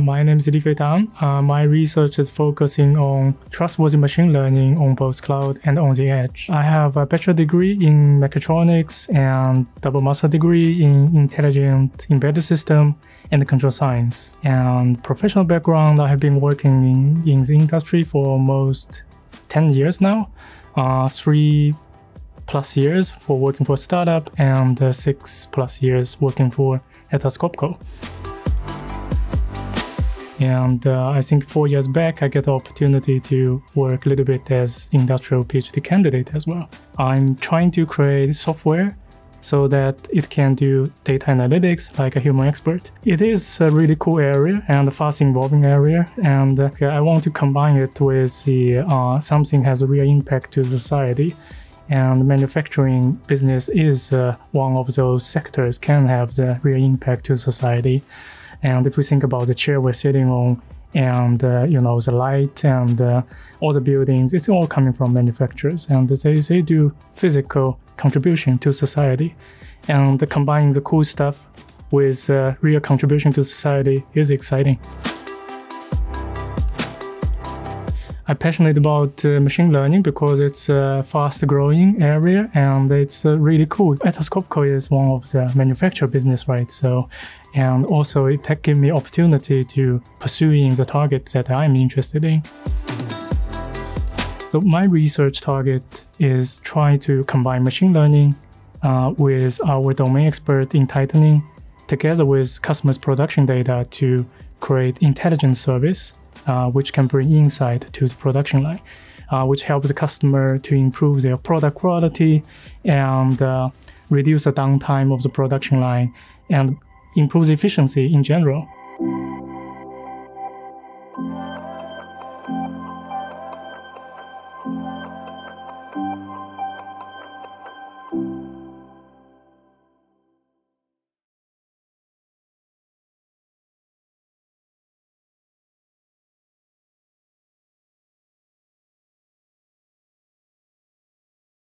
My name is Li Tang. Uh, my research is focusing on trustworthy machine learning on both cloud and on the edge. I have a bachelor degree in mechatronics and double master degree in intelligent embedded system and control science. And professional background, I have been working in, in the industry for almost 10 years now. Uh, three plus years for working for a startup and uh, six plus years working for Atlas Copco. And uh, I think four years back, I get the opportunity to work a little bit as industrial PhD candidate as well. I'm trying to create software so that it can do data analytics like a human expert. It is a really cool area and a fast evolving area, and uh, I want to combine it with the uh, something has a real impact to society. And manufacturing business is uh, one of those sectors can have the real impact to society. And if we think about the chair we're sitting on, and uh, you know the light and uh, all the buildings, it's all coming from manufacturers, and they they do physical contribution to society, and combining the cool stuff with uh, real contribution to society is exciting. I'm passionate about uh, machine learning because it's a fast growing area and it's uh, really cool. Copco is one of the manufacturer business, right? So, and also it gives me opportunity to pursuing the targets that I'm interested in. So my research target is try to combine machine learning uh, with our domain expert in tightening together with customers' production data to create intelligent service which can bring insight to the production line, uh, which helps the customer to improve their product quality and uh, reduce the downtime of the production line and improve the efficiency in general.